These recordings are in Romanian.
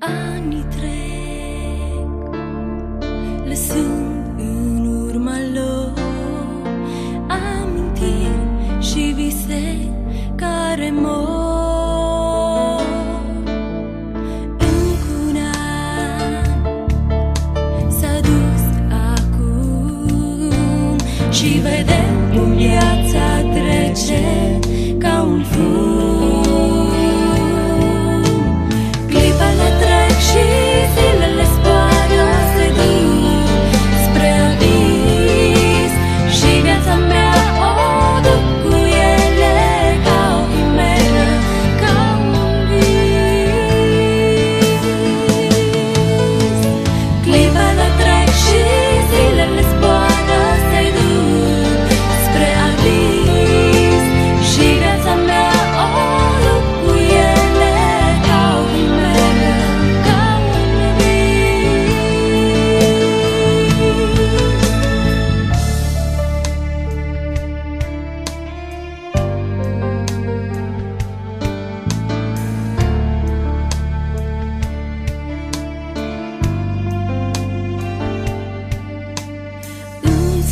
Anii trec Lăsând în urma lor Amintiri și vise care mor. Încă un an S-a dus acum Și vedem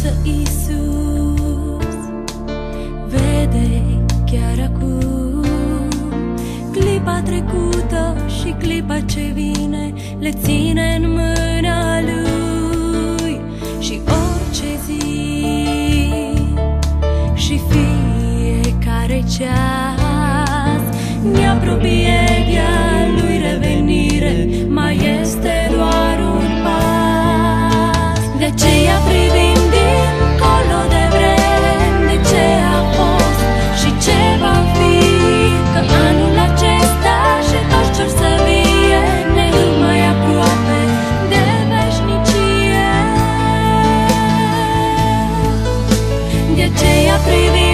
Însă Isus vede chiar acum. Clipa trecută și clipa ce vine le ține în mâna lui. Și orice zi și fiecare ceas ne apropie de lui revenire mai este doar un pas. De aceea sei a privilegio.